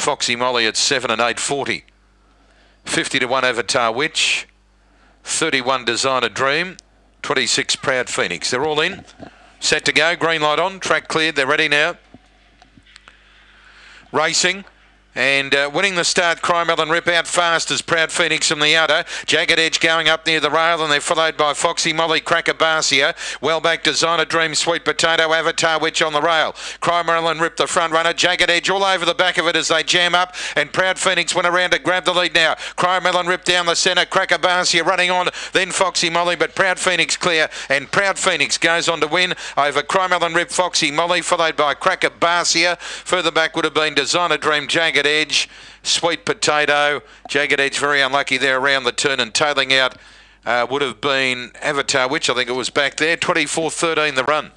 Foxy Molly at 7 and 840. 50 to 1 Avatar Witch. 31 Designer Dream. 26 Proud Phoenix. They're all in. Set to go. Green light on. Track cleared. They're ready now. Racing. And uh, winning the start, Cromwell and Rip out fast as Proud Phoenix from the outer. Jagged Edge going up near the rail, and they're followed by Foxy Molly, Cracker Barcia. Well back, Designer Dream, Sweet Potato, Avatar Witch on the rail. Cromwell and Rip the front runner. Jagged Edge all over the back of it as they jam up, and Proud Phoenix went around to grab the lead now. Cromwell and Rip down the centre. Cracker Barcia running on, then Foxy Molly, but Proud Phoenix clear, and Proud Phoenix goes on to win over Cromwell and Rip, Foxy Molly, followed by Cracker Barcia. Further back would have been Designer Dream, Jagged Edge, Sweet Potato, Jagged Edge very unlucky there around the turn and tailing out uh, would have been Avatar, which I think it was back there, 24-13 the run.